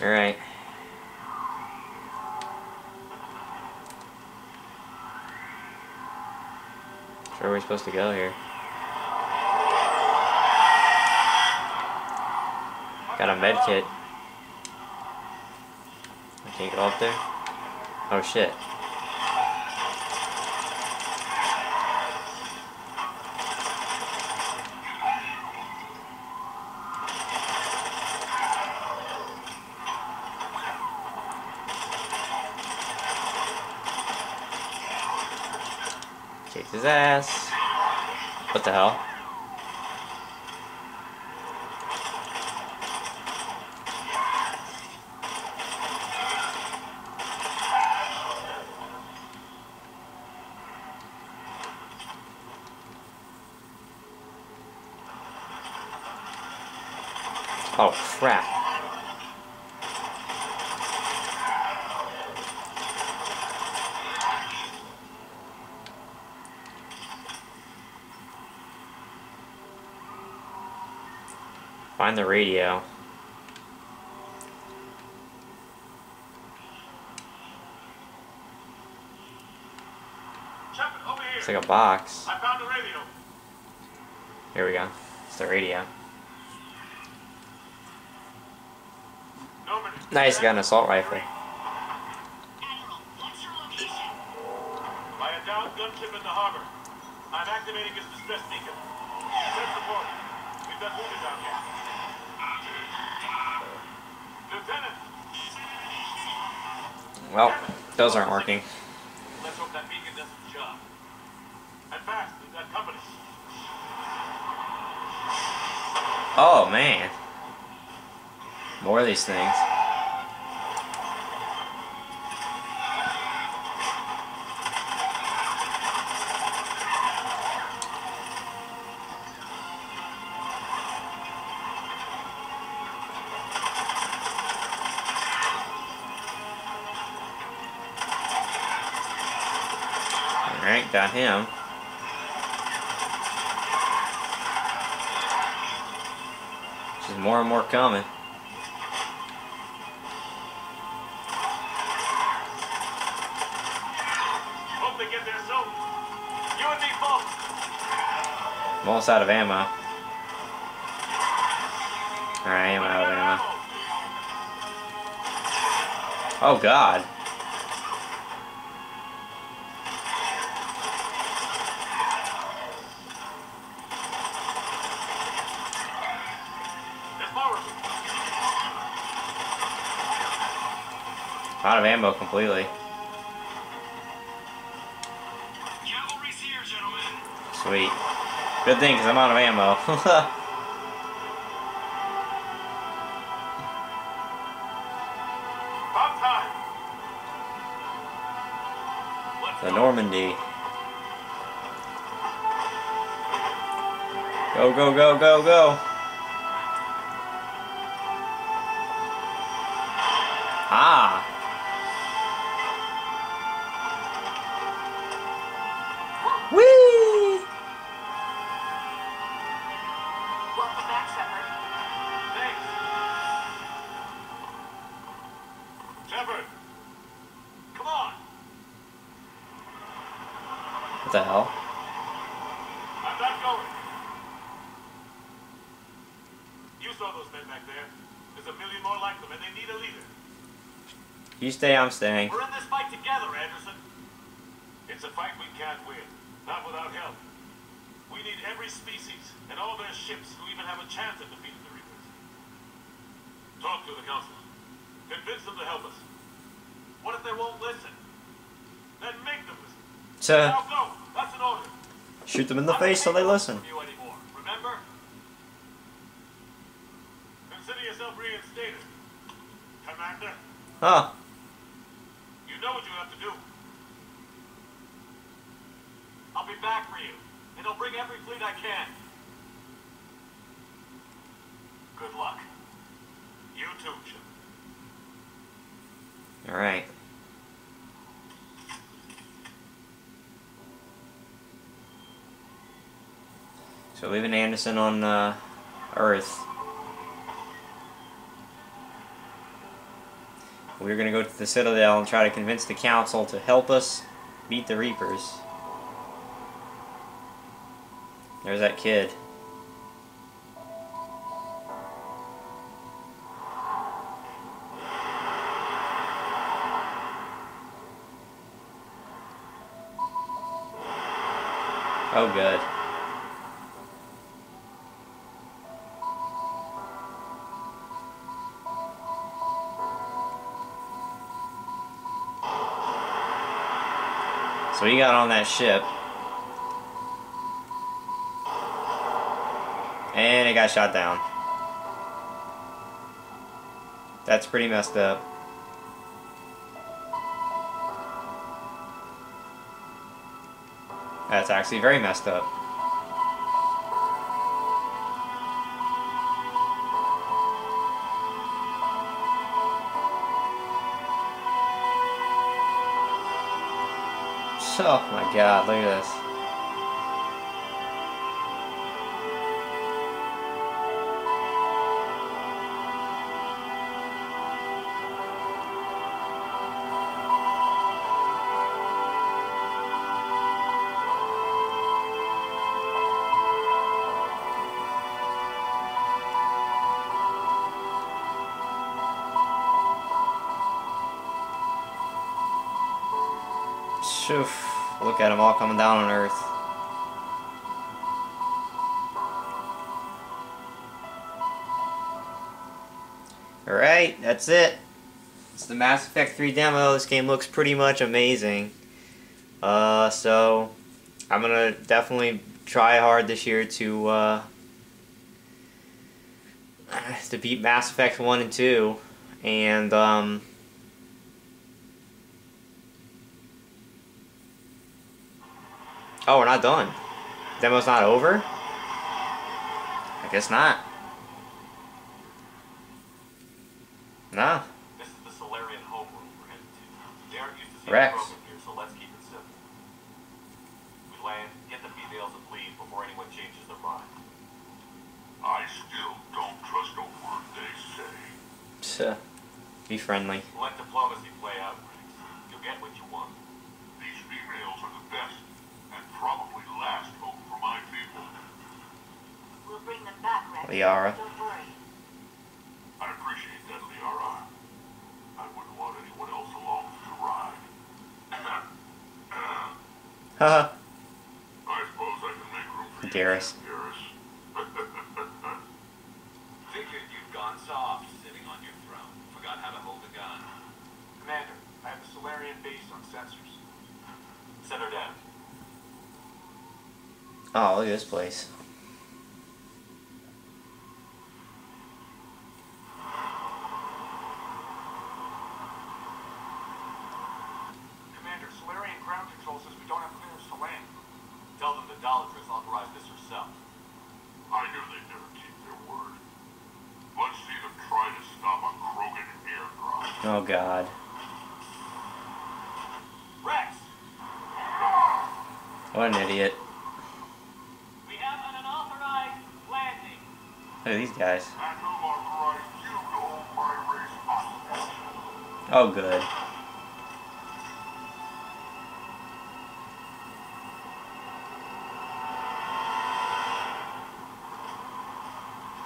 Alright. Where are we supposed to go here? Got a med kit. I can't go up there? Oh shit. His ass. What the hell? Oh crap. Find the radio. Shepard, over here. It's like a box. I found the radio. Here we go. It's the radio. Norman. Nice, got an assault rifle. Admiral, what's your location? By a downed gunship in the harbor. I'm activating his distress beacon. Send support. We've got wounded down here. Well, those aren't working. let's hope that beacon does its job. And fast, we've got company. Oh man. More of these things. Alright, got him. There's more and more coming. Hope they get there soon. You and me both. I'm almost out of ammo. Alright, I am out of ammo. Oh god. Out of ammo completely. Here. Sweet. Good thing, because I'm out of ammo. The. Normandy. Go, go, go, go, go. What the hell? I'm not going. You saw those men back there. There's a million more like them, and they need a leader. You stay, I'm staying. We're in this fight together, Anderson. It's a fight we can't win. Not without help. We need every species and all their ships to even have a chance at defeating the Reapers. Talk to the Council. Convince them to help us. What if they won't listen? Then make them listen. To Now go. That's an order. shoot them in the face till not they listen. orders you anymore. Remember? Consider yourself reinstated. Commander, Huh. you know what you have to do. I'll be back for you, and I'll bring every fleet I can. Good luck. You too, Chip. Alright. So leaving Anderson on uh, Earth. we're gonna go to the Citadel and try to convince the Council to help us beat the Reapers. There's that kid. Oh, good. So he got on that ship. And it got shot down. That's pretty messed up. That's actually very messed up. Oh my god, look at this. Shoof. Look at them all coming down on Earth. Alright, that's it. It's the Mass Effect 3 demo. This game looks pretty much amazing. Uh, so, I'm gonna definitely try hard this year to, uh, to beat Mass Effect 1 and 2. And, um, Oh, we're not done. Demo's not over? I guess not. Nah. This is the Salarian homeworld we're headed to. They aren't used to seeing Rex. Krogan here, so let's keep it simple. We land, get the females and leave before anyone changes their mind. I still don't trust a word they say. Tuh. Be friendly. Let diplomacy play out, Wrex. You'll get what you want. These females are the best, and probably last hope for my people. We'll bring them back, Wrex. Liara. Don't. I appreciate that, Liara. I wouldn't want anyone else along for the ride. Haha. Uh-huh. I suppose I can make room for you, Garrus. Garrus. Figured you'd gone soft sitting on your throne. Forgot how to hold a gun. Commander, I have a Salarian base on sensors. Set her down. Oh, look at this place. Commander, Salarian ground control says we don't have clearance to land. Tell them the Dalatrass authorized this herself. I knew they'd never keep their word. Let's see them try to stop a Krogan airdrop. Oh god. Wrex! What an idiot. We have an unauthorized landing. Look at these guys. And who authorized you to hold my race hostage? Oh, good.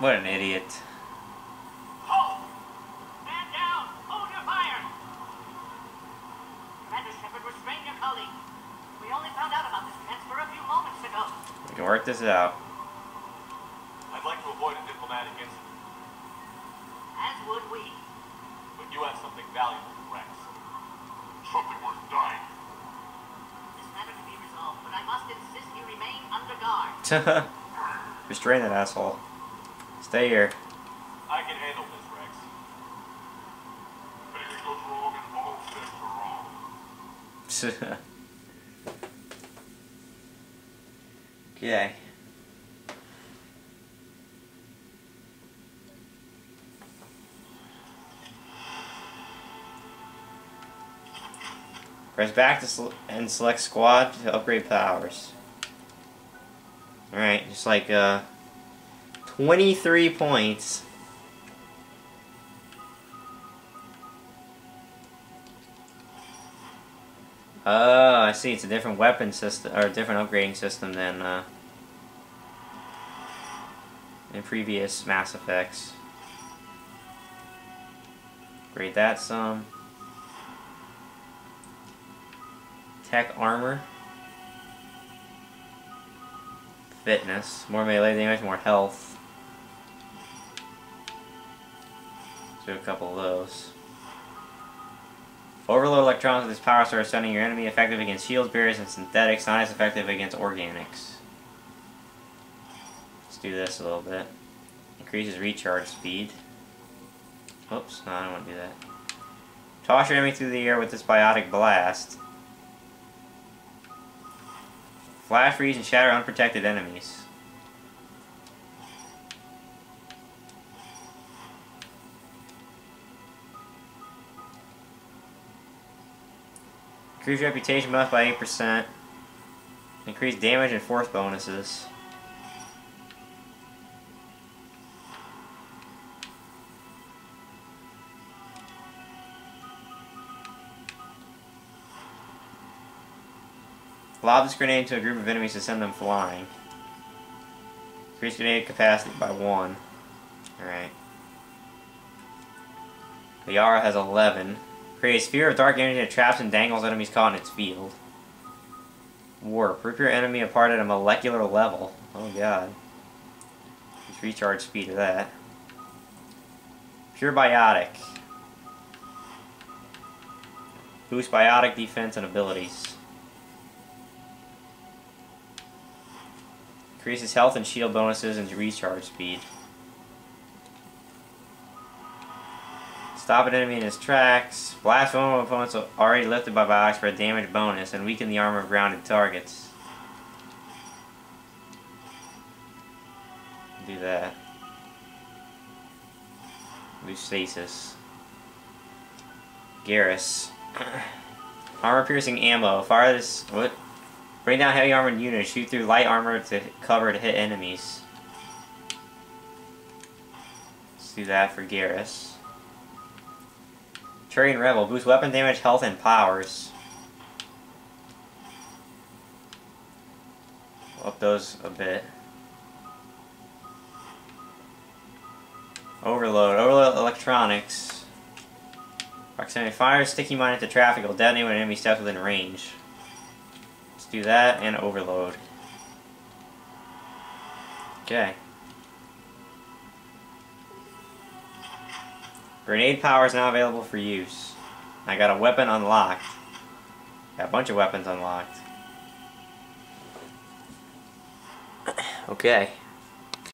What an idiot. Work this out. I'd like to avoid a diplomatic incident, As would we. but you have something valuable to Rex. Something worth dying This matter can be resolved, but I must insist you remain under guard. Restrain that asshole. Stay here. I can handle this, Wrex. But If anything goes wrong and all steps are wrong, okay. Press back to and select squad to upgrade powers. Alright, just like uh 23 points. Oh, I see. It's a different weapon system, or a different upgrading system than uh, in previous Mass Effects. Upgrade that some. Tech armor. Fitness. More melee damage, more health. do a couple of those. Overload electrons with this power source, sending your enemy effective against shields, barriers, and synthetics, not as effective against organics. Let's do this a little bit. Increases recharge speed. Oops, no, I don't want to do that. Toss your enemy through the air with this biotic blast. Flash freeze and shatter unprotected enemies. Increase reputation buff by 8%. Increase damage and force bonuses. Lob this grenade to a group of enemies to send them flying. Increase grenade capacity by 1. Alright. Yara has 11. Creates a sphere of dark energy that traps and dangles enemies caught in its field. Warp. Rip your enemy apart at a molecular level. Oh god. Just recharge speed of that. Pure Biotic. Boost biotic defense and abilities. Increases health and shield bonuses and recharge speed. Stop an enemy in his tracks. Blast vulnerable opponents already lifted by Biox for a damage bonus and weaken the armor of grounded targets. Do that. Lose stasis. Garrus. armor piercing ammo. Fire this. What? Bring down heavy armored units. Shoot through light armor to cover to hit enemies. Let's do that for Garrus. Turian Rebel. Boost weapon damage, health, and powers. Up those a bit. Overload. Overload electronics. Proximity fire, sticky mine into traffic will detonate when an enemy steps within range. Let's do that and overload. Okay. Grenade power is now available for use. I got a weapon unlocked. Got a bunch of weapons unlocked. okay.